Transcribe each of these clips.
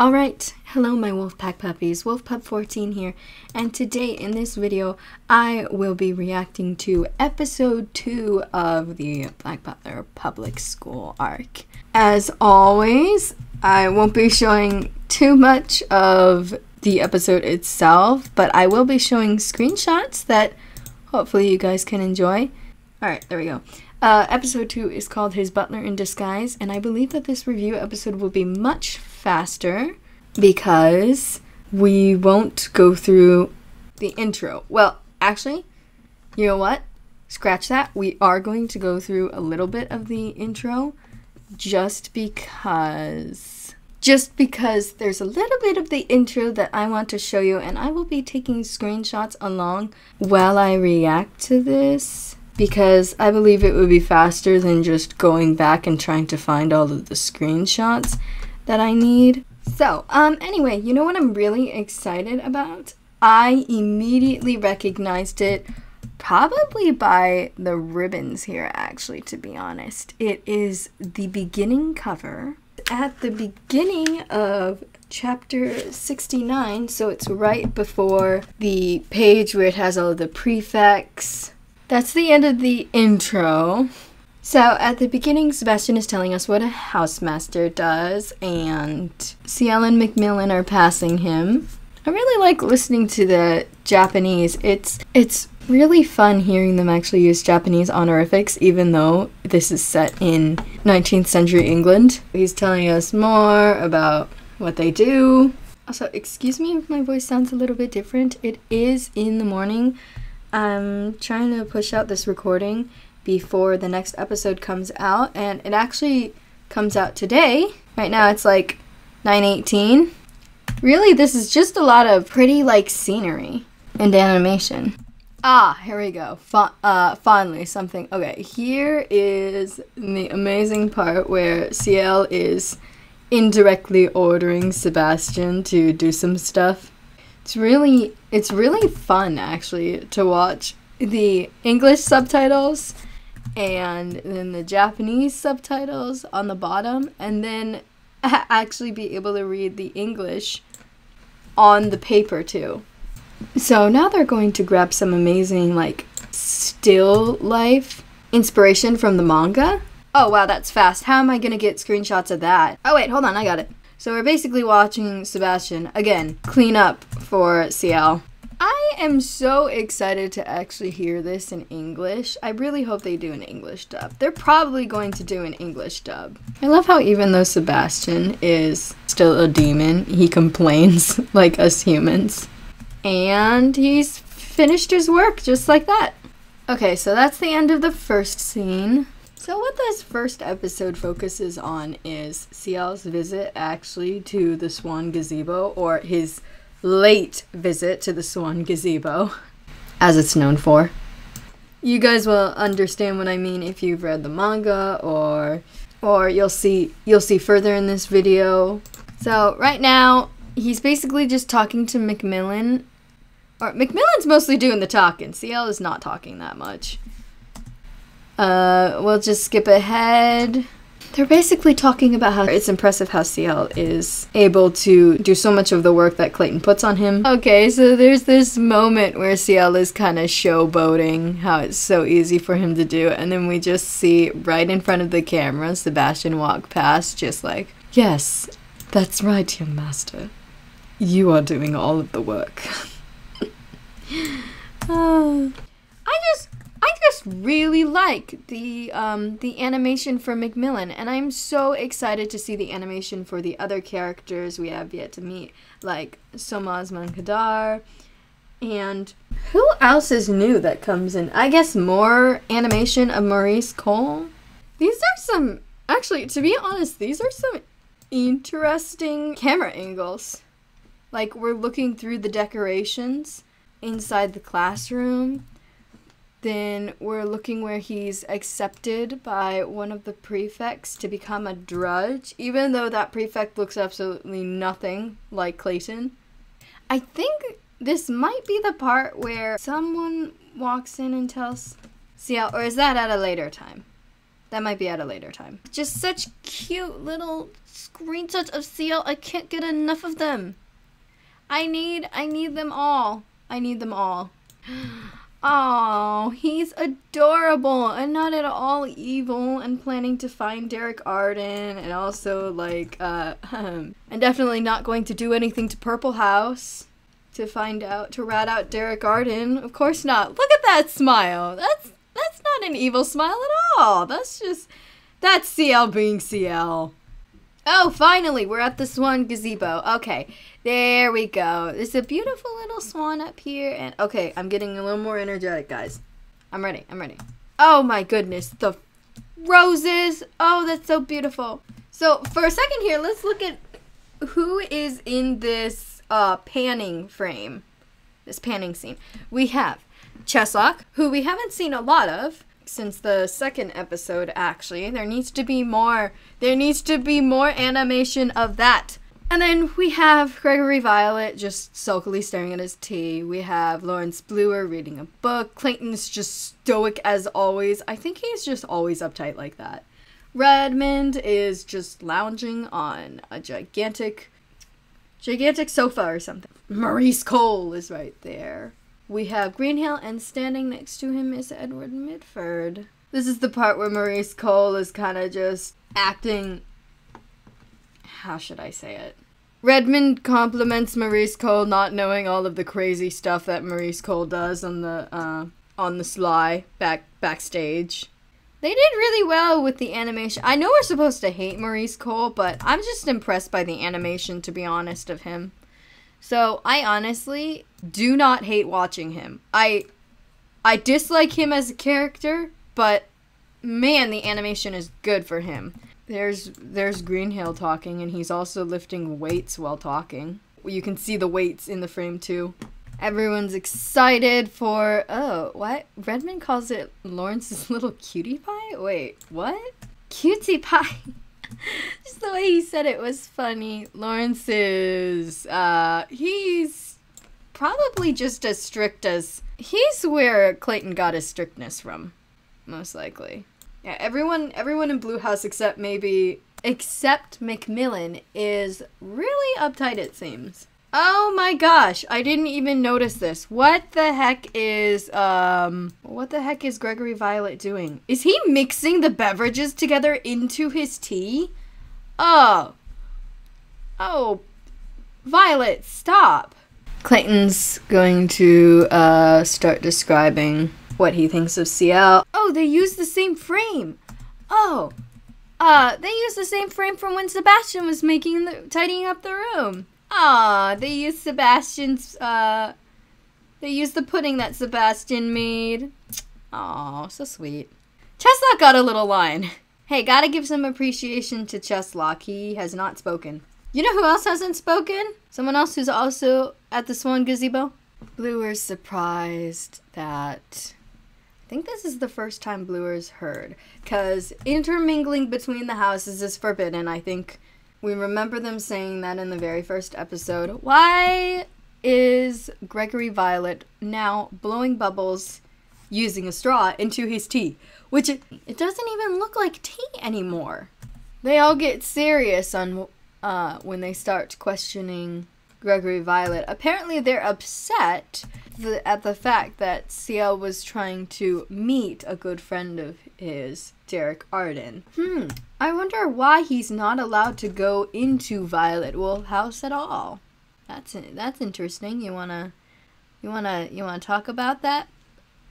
Alright, hello my Wolfpack puppies, Wolfpup14 here, and today in this video I will be reacting to episode 2 of the Black Butler Public School arc. As always, I won't be showing too much of the episode itself, but I will be showing screenshots that hopefully you guys can enjoy. Alright, there we go. Uh, episode 2 is called His Butler in Disguise, and I believe that this review episode will be much faster because we won't go through the intro. Well, actually, you know what? Scratch that. We are going to go through a little bit of the intro just because just because there's a little bit of the intro that I want to show you and I will be taking screenshots along while I react to this because I believe it would be faster than just going back and trying to find all of the screenshots that I need. So, um, anyway, you know what I'm really excited about? I immediately recognized it probably by the ribbons here, actually, to be honest. It is the beginning cover. At the beginning of chapter 69, so it's right before the page where it has all the prefix that's the end of the intro. So at the beginning, Sebastian is telling us what a housemaster does, and Ciel and Macmillan are passing him. I really like listening to the Japanese. It's it's really fun hearing them actually use Japanese honorifics, even though this is set in 19th century England. He's telling us more about what they do. Also, excuse me if my voice sounds a little bit different. It is in the morning, I'm trying to push out this recording before the next episode comes out, and it actually comes out today. Right now it's like 9:18. Really, this is just a lot of pretty like scenery and animation. Ah, here we go. Uh, finally, something. Okay, here is the amazing part where Ciel is indirectly ordering Sebastian to do some stuff. It's really it's really fun actually to watch the English subtitles and then the Japanese subtitles on the bottom and then actually be able to read the English on the paper too. So now they're going to grab some amazing like still life inspiration from the manga. Oh wow, that's fast. How am I to get screenshots of that? Oh wait, hold on, I got it. So we're basically watching Sebastian, again, clean up for Ciel. I am so excited to actually hear this in English. I really hope they do an English dub. They're probably going to do an English dub. I love how even though Sebastian is still a demon, he complains like us humans. And he's finished his work just like that. Okay, so that's the end of the first scene. So what this first episode focuses on is Ciel's visit actually to the Swan Gazebo, or his late visit to the Swan Gazebo, as it's known for. You guys will understand what I mean if you've read the manga, or or you'll see you'll see further in this video. So right now he's basically just talking to Macmillan, or Macmillan's mostly doing the talking. Ciel is not talking that much. Uh, we'll just skip ahead. They're basically talking about how it's impressive how Ciel is able to do so much of the work that Clayton puts on him. Okay, so there's this moment where Ciel is kind of showboating how it's so easy for him to do, and then we just see right in front of the camera Sebastian walk past, just like, Yes, that's right, young master. You are doing all of the work. uh, I just I just really like the um, the animation for Macmillan, and I'm so excited to see the animation for the other characters we have yet to meet, like Soma Asman Kadar, and who else is new that comes in? I guess more animation of Maurice Cole. These are some, actually, to be honest, these are some interesting camera angles. Like we're looking through the decorations inside the classroom then we're looking where he's accepted by one of the prefects to become a drudge, even though that prefect looks absolutely nothing like Clayton. I think this might be the part where someone walks in and tells Ciel, or is that at a later time? That might be at a later time. Just such cute little screenshots of Ciel. I can't get enough of them. I need, I need them all. I need them all. Oh, he's adorable and not at all evil and planning to find Derrick Arden and also like uh and definitely not going to do anything to Purple House to find out to rat out Derrick Arden. Of course not. Look at that smile. That's that's not an evil smile at all. That's just that's Ciel being Ciel. Oh, finally, we're at the swan gazebo. Okay, there we go. There's a beautiful little swan up here. And okay, I'm getting a little more energetic, guys. I'm ready. I'm ready. Oh my goodness, the roses. Oh, that's so beautiful. So for a second here, let's look at who is in this uh, panning frame, this panning scene. We have Cheslock, who we haven't seen a lot of since the second episode actually. There needs to be more there needs to be more animation of that. And then we have Gregory Violet just sulkily staring at his tea. We have Lawrence Bluewer reading a book. Clayton's just stoic as always. I think he's just always uptight like that. Redmond is just lounging on a gigantic gigantic sofa or something. Maurice Cole is right there. We have Greenhill, and standing next to him is Edward Midford. This is the part where Maurice Cole is kind of just acting. How should I say it? Redmond compliments Maurice Cole, not knowing all of the crazy stuff that Maurice Cole does on the uh, on the sly back backstage. They did really well with the animation. I know we're supposed to hate Maurice Cole, but I'm just impressed by the animation, to be honest, of him. So I honestly do not hate watching him. I I dislike him as a character, but man, the animation is good for him. There's there's Greenhill talking and he's also lifting weights while talking. You can see the weights in the frame too. Everyone's excited for oh, what? Redmond calls it Lawrence's little cutie pie? Wait, what? Cutie pie. Just the way he said it was funny. Lawrence is, uh, he's probably just as strict as. He's where Clayton got his strictness from, most likely. Yeah, everyone, everyone in Blue House except maybe, except McMillan is really uptight. It seems. Oh my gosh, I didn't even notice this. What the heck is, um, what the heck is Gregory Violet doing? Is he mixing the beverages together into his tea? Oh. Oh. Violet, stop. Clayton's going to, uh, start describing what he thinks of Ciel. Oh, they use the same frame. Oh. Uh, they use the same frame from when Sebastian was making the, tidying up the room. Ah, they used Sebastian's, uh, they used the pudding that Sebastian made. Aw, so sweet. Cheslock got a little line. Hey, gotta give some appreciation to Cheslock. He has not spoken. You know who else hasn't spoken? Someone else who's also at the Swan Gazebo? Bluewer's surprised that. I think this is the first time Bluewer's heard. Because intermingling between the houses is forbidden, I think we remember them saying that in the very first episode. Why is Gregory Violet now blowing bubbles using a straw into his tea? Which it, it doesn't even look like tea anymore. They all get serious on uh, when they start questioning Gregory Violet. Apparently, they're upset at the fact that Ciel was trying to meet a good friend of his, Derrick Arden. Hmm. I wonder why he's not allowed to go into Violet Wolf House at all. That's that's interesting. You wanna, you wanna, you wanna talk about that?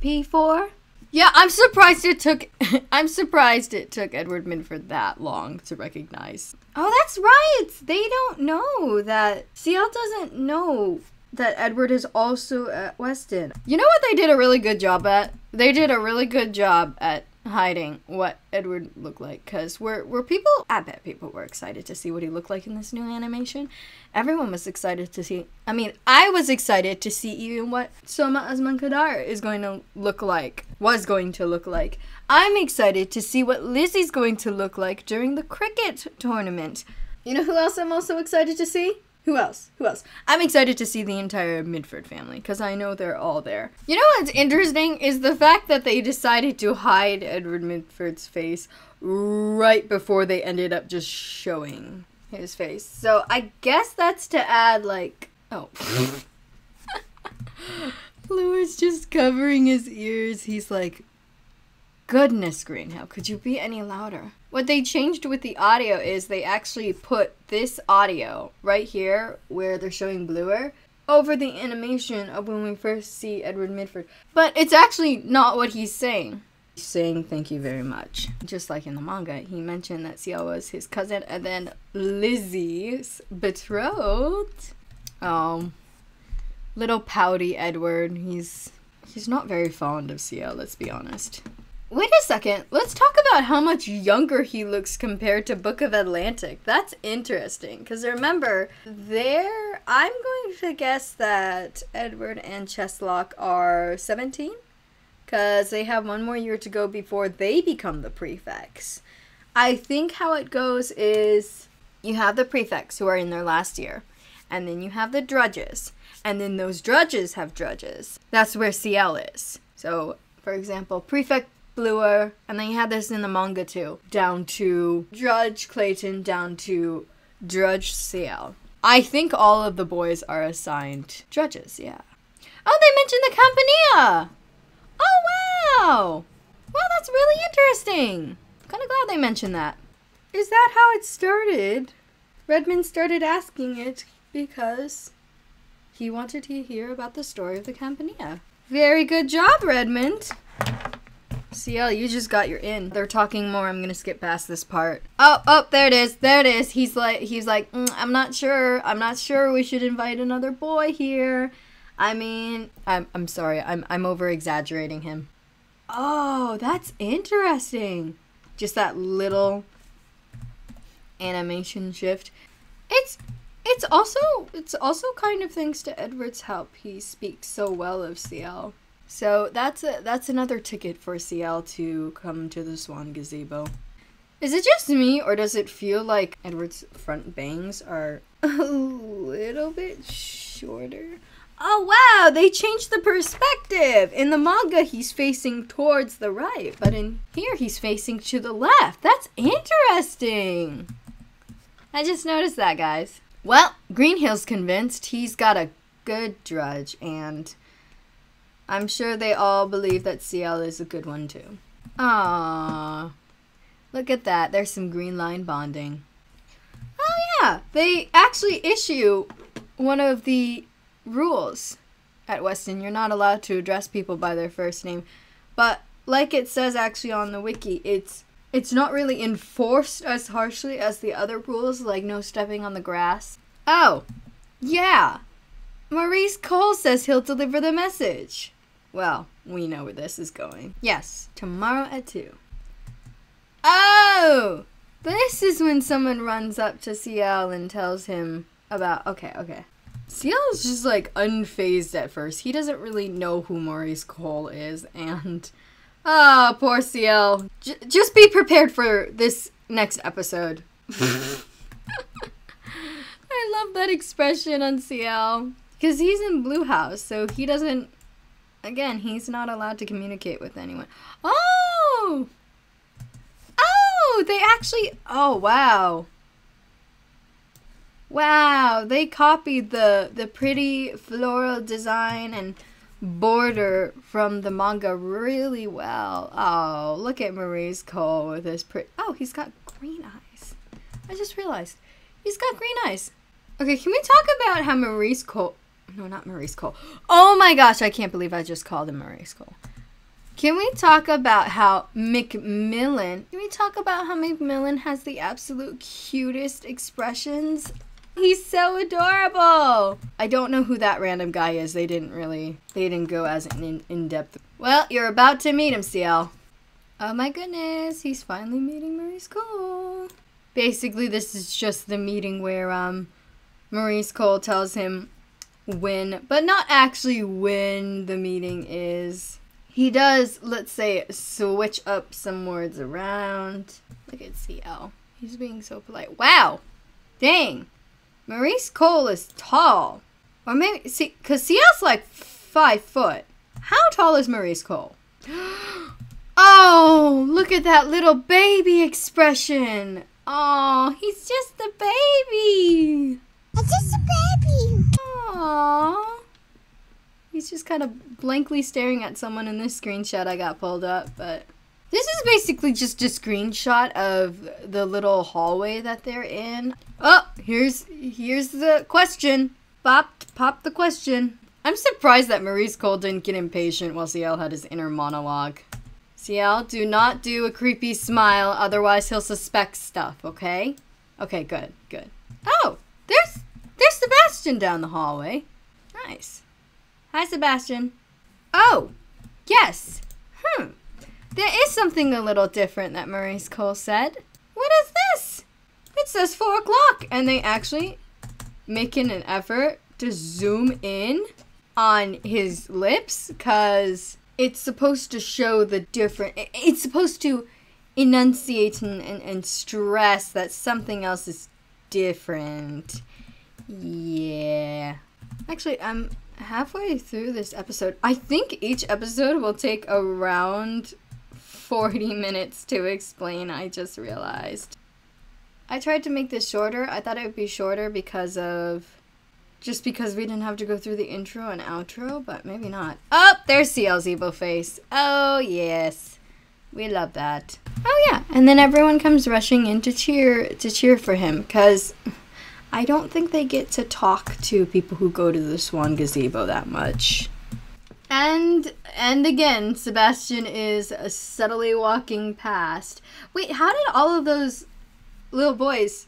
P four. Yeah, I'm surprised it took. I'm surprised it took Edward Midford that long to recognize. Oh, that's right. They don't know that Ciel doesn't know that Edward is also at Weston. You know what they did a really good job at? They did a really good job at hiding what Edward looked like because were were people I bet people were excited to see what he looked like in this new animation. Everyone was excited to see I mean, I was excited to see even what Soma Asman Kadar is going to look like. Was going to look like. I'm excited to see what Lizzie's going to look like during the cricket tournament. You know who else I'm also excited to see? Who else? Who else? I'm excited to see the entire Midford family because I know they're all there. You know what's interesting is the fact that they decided to hide Edward Midford's face right before they ended up just showing his face. So I guess that's to add like oh. Blue's just covering his ears. He's like, goodness, Greenhill, could you be any louder? What they changed with the audio is they actually put this audio right here where they're showing Bluewer over the animation of when we first see Edward Midford. But it's actually not what he's saying. He's saying thank you very much. Just like in the manga, he mentioned that Ciel was his cousin and then Lizzie's betrothed. Um, little pouty Edward. He's he's not very fond of Ciel, let's be honest. Wait a second. Let's talk about how much younger he looks compared to Book of Atlantic. That's interesting because remember, there I'm going to guess that Edward and Cheslock are 17 because they have one more year to go before they become the prefects. I think how it goes is you have the prefects who are in their last year, and then you have the drudges, and then those drudges have drudges. That's where Ciel is. So, for example, prefect Bluewer, and then you had this in the manga too, down to Drudge Clayton, down to Drudge Ciel. I think all of the boys are assigned drudges, yeah. Oh, they mentioned the Campania! Oh, wow! Wow, that's really interesting. Kind of glad they mentioned that. Is that how it started? Redmond started asking it because he wanted to hear about the story of the Campania. Very good job, Redmond. Ciel, you just got your in. They're talking more. I'm gonna skip past this part. Oh, oh, there it is. There it is. He's like, he's like, mm, I'm not sure. I'm not sure. We should invite another boy here. I mean, I'm, I'm sorry. I'm, I'm over exaggerating him. Oh, that's interesting. Just that little animation shift. It's, it's also, it's also kind of thanks to Edward's help. He speaks so well of Ciel. So that's a, that's another ticket for Ciel to come to the Swan Gazebo. Is it just me, or does it feel like Edward's front bangs are a little bit shorter? Oh wow, they changed the perspective! In the manga, he's facing towards the right, but in here, he's facing to the left. That's interesting! I just noticed that, guys. Well, Greenhill's convinced he's got a good drudge, and I'm sure they all believe that Ciel is a good one too. Ah, Look at that. There's some green line bonding. Oh yeah, they actually issue one of the rules at Weston. You're not allowed to address people by their first name. But like it says actually on the wiki, it's it's not really enforced as harshly as the other rules, like no stepping on the grass. Oh, yeah. Maurice Cole says he'll deliver the message. Well, we know where this is going. Yes, tomorrow at 2. Oh! This is when someone runs up to Ciel and tells him about. Okay, okay. Ciel is just like unfazed at first. He doesn't really know who Maurice Cole is, and. Oh, poor Ciel. J- just be prepared for this next episode. I love that expression on Ciel. Because he's in Blue House, so he doesn't. Again, he's not allowed to communicate with anyone. Oh! Oh, they actually. Oh, wow. Wow, they copied the the pretty floral design and border from the manga really well. Oh, look at Maurice Cole with his pretty. Oh, he's got green eyes. I just realized he's got green eyes. Okay, can we talk about how Maurice Cole? No, not Maurice Cole. Oh my gosh, I can't believe I just called him Maurice Cole. Can we talk about how McMillan? Can we talk about how McMillan has the absolute cutest expressions? He's so adorable. I don't know who that random guy is. They didn't really, they didn't go as in, in depth. Well, you're about to meet him, Ciel. Oh my goodness, he's finally meeting Maurice Cole. Basically, this is just the meeting where um, Maurice Cole tells him when, but not actually when the meeting is. He does, let's say, switch up some words around. Look at Ciel. He's being so polite. Wow! Dang! Maurice Cole is tall. Or maybe, see, because Ciel's like five foot. How tall is Maurice Cole? Oh, look at that little baby expression. Oh, he's just a baby. It's just a baby. Aww. He's just kind of blankly staring at someone in this screenshot I got pulled up, but this is basically just a screenshot of the little hallway that they're in. Oh, here's here's the question. Pop pop the question. I'm surprised that Maurice Cole didn't get impatient while Ciel had his inner monologue. Ciel, do not do a creepy smile, otherwise he'll suspect stuff, okay? Okay, good, good. Oh, there's there's Sebastian down the hallway. Nice. Hi, Sebastian. Oh, yes. Hmm. There is something a little different that Maurice Cole said. What is this? It says four o'clock, and they actually making an effort to zoom in on his lips, cause it's supposed to show the different it's supposed to enunciate and, and, and stress that something else is different yeah actually i'm halfway through this episode i think each episode will take around 40 minutes to explain i just realized i tried to make this shorter i thought it would be shorter because of just because we didn't have to go through the intro and outro, but maybe not. Oh, there's Ciel's evil face. Oh, yes. We love that. Oh, yeah. And then everyone comes rushing in to cheer, to cheer for him, because I don't think they get to talk to people who go to the Swan Gazebo that much. And and again, Sebastian is subtly walking past. Wait, how did all of those little boys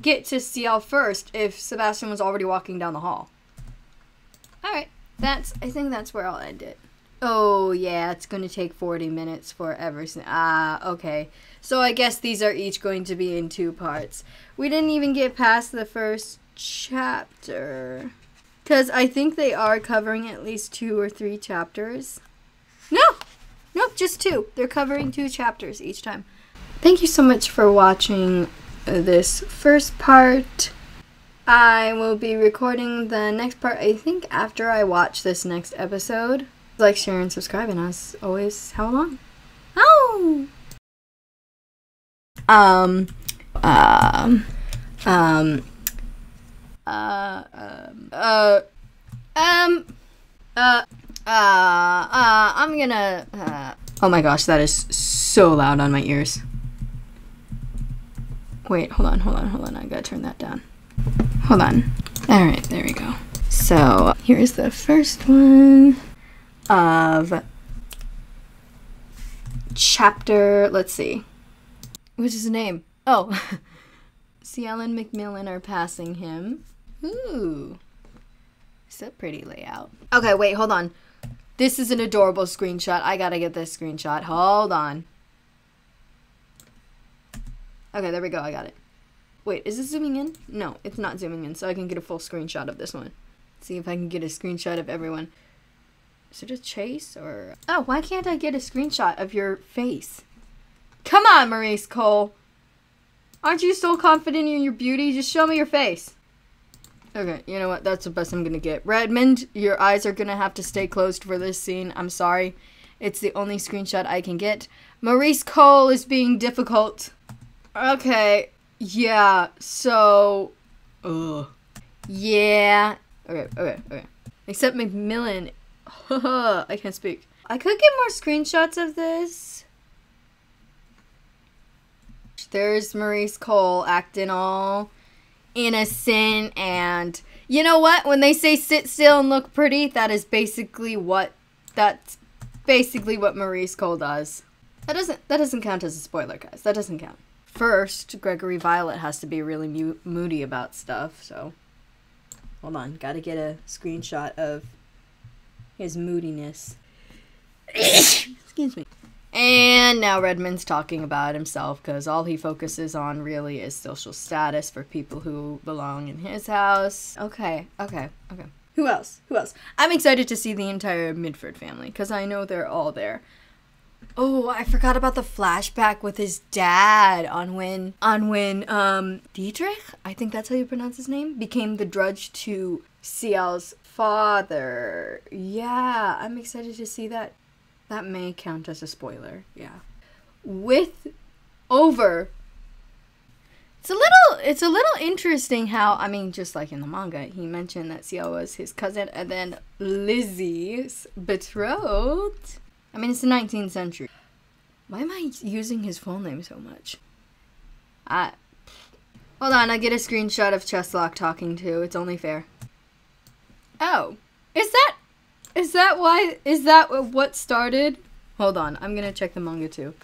get to Ciel first if Sebastian was already walking down the hall. Alright, that's, I think that's where I'll end it. Oh, yeah, it's going to take 40 minutes for Everson. Ah, okay. So I guess these are each going to be in two parts. We didn't even get past the first chapter. Because I think they are covering at least two or three chapters. No! Nope, just two. They're covering two chapters each time. Thank you so much for watching this first part. I will be recording the next part, I think, after I watch this next episode. Like, share, and subscribe, and as always, how long? Oh! Um, um, um, uh, um, uh, um, uh, uh, uh, I'm gonna, uh, oh my gosh, that is so loud on my ears. Wait, hold on, hold on, hold on. I gotta turn that down. Hold on. All right, there we go. So here's the first one of chapter, let's see. What's his name? Oh, Ciel and McMillan are passing him. Ooh. It's a pretty layout. Okay, wait, hold on. This is an adorable screenshot. I gotta get this screenshot. Hold on. Okay, there we go. I got it. Wait, is this zooming in? No, it's not zooming in, so I can get a full screenshot of this one. see if I can get a screenshot of everyone. Is it a chase or... Oh, why can't I get a screenshot of your face? Come on, Maurice Cole. Aren't you so confident in your beauty? Just show me your face. Okay, you know what? That's the best I'm gonna get. Redmond, your eyes are gonna have to stay closed for this scene. I'm sorry. It's the only screenshot I can get. Maurice Cole is being difficult. Okay. Yeah. So. Ugh. Yeah. Okay. Okay. Okay. Except McMillan. I can't speak. I could get more screenshots of this. There's Maurice Cole acting all innocent and you know what? When they say sit still and look pretty, that is basically what that's basically what Maurice Cole does. That doesn't that doesn't count as a spoiler, guys. That doesn't count first, Gregory Violet has to be really moody about stuff, so. Hold on, gotta get a screenshot of his moodiness. Excuse me. And now Redmond's talking about himself because all he focuses on really is social status for people who belong in his house. Okay, okay, okay. Who else? Who else? I'm excited to see the entire Midford family because I know they're all there. Oh, I forgot about the flashback with his dad on when on when um Dietrich, I think that's how you pronounce his name, became the drudge to Ciel's father. Yeah, I'm excited to see that. That may count as a spoiler. Yeah. With over it's a little it's a little interesting how I mean just like in the manga he mentioned that Ciel was his cousin and then Lizzie's betrothed. I mean it's the 19th century. Why am I using his full name so much? I Hold on, I get a screenshot of Cheslock talking to. It's only fair. Oh. Is that is that why is that what started? Hold on, I'm going to check the manga too.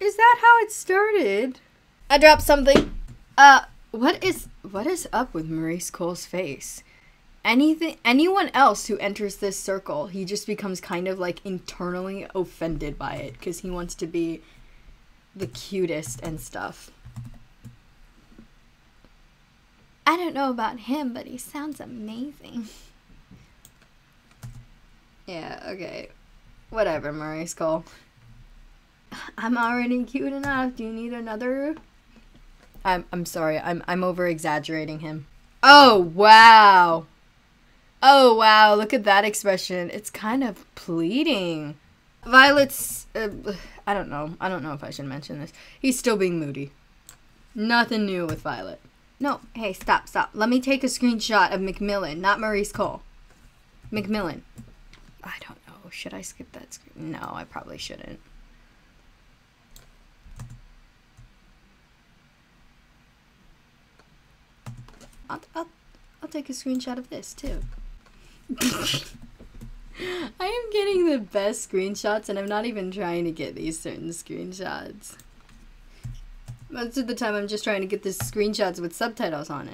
Is that how it started? I dropped something. Uh, what is what is up with Maurice Cole's face? Anything anyone else who enters this circle, he just becomes kind of like internally offended by it because he wants to be the cutest and stuff. I don't know about him, but he sounds amazing. yeah, okay. Whatever, Maurice Cole. I'm already cute enough. Do you need another? I'm I'm sorry. I'm I'm over exaggerating him. Oh wow. Oh wow, look at that expression. It's kind of pleading. Violet's uh, I don't know. I don't know if I should mention this. He's still being moody. Nothing new with Violet. No, hey, stop, stop. Let me take a screenshot of Macmillan, not Maurice Cole. Macmillan. I don't know. Should I skip that screen? No, I probably shouldn't. I'll, I'll, I'll take a screenshot of this too. I am getting the best screenshots and I'm not even trying to get these certain screenshots. Most of the time I'm just trying to get the screenshots with subtitles on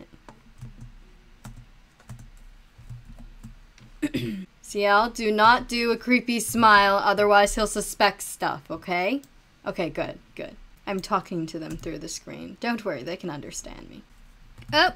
it. Ciel, do not do a creepy smile, otherwise he'll suspect stuff, okay? Okay, good, good. I'm talking to them through the screen. Don't worry, they can understand me. Oh,